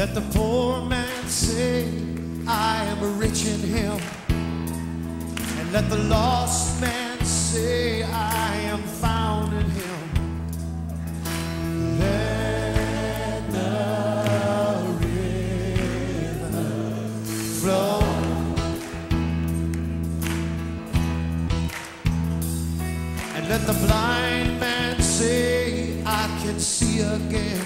Let the poor man say, I am rich in him. And let the lost man say, I am found in him. Let the river flow. And let the blind man say, I can see again.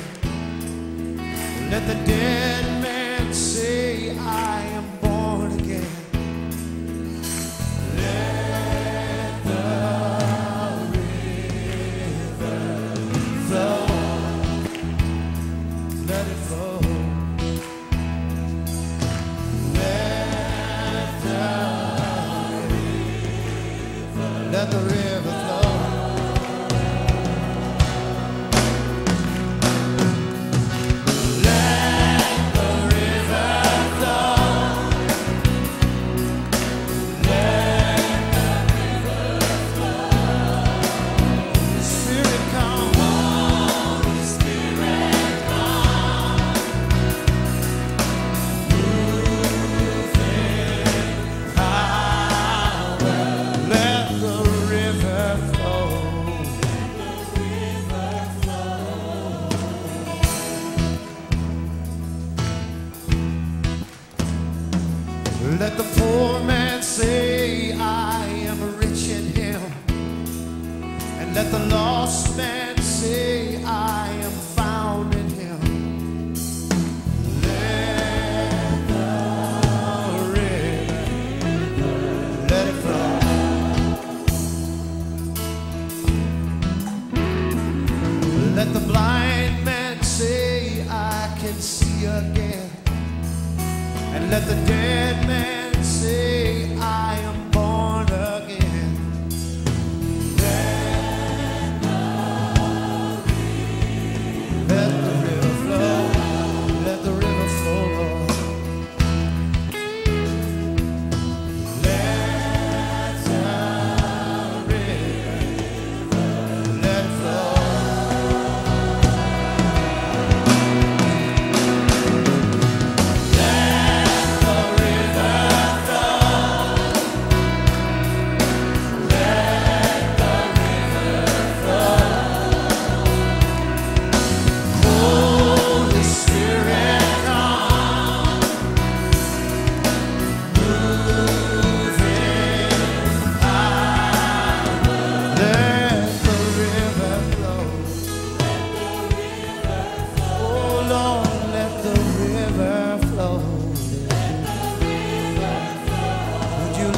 Let the dead man say, I Let the poor man say, I am rich in him. And let the lost man say, I am found in him. Let the river, let it flow. Let the blind man say, I can see again. And let the dead man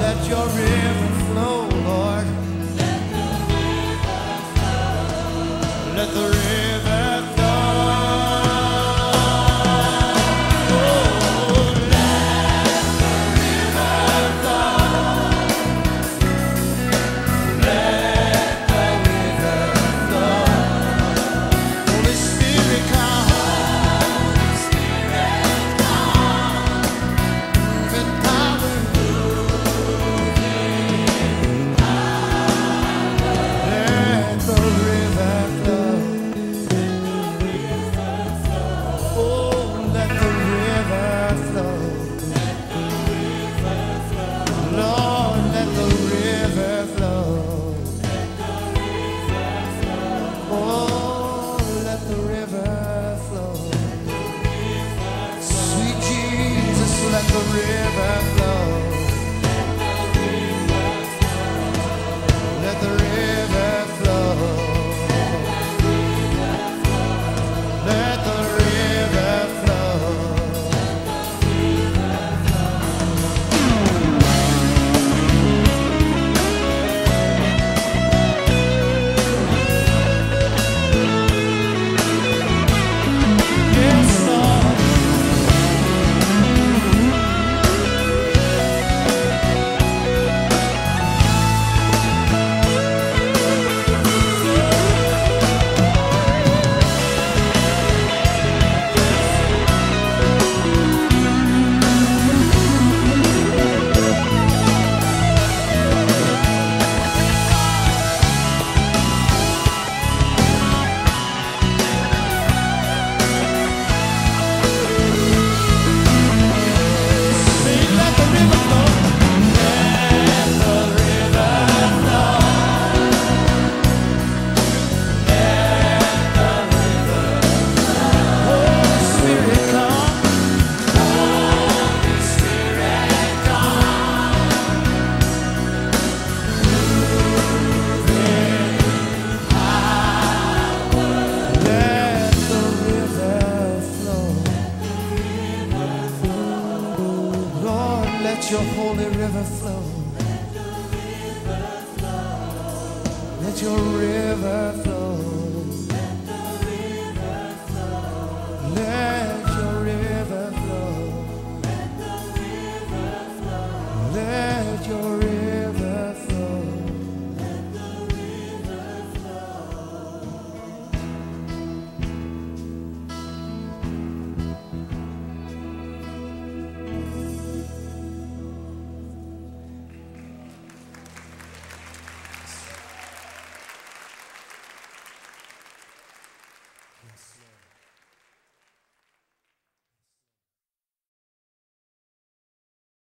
let your river flow, Lord. Let the river flow. Holy river flow. Let your river flow.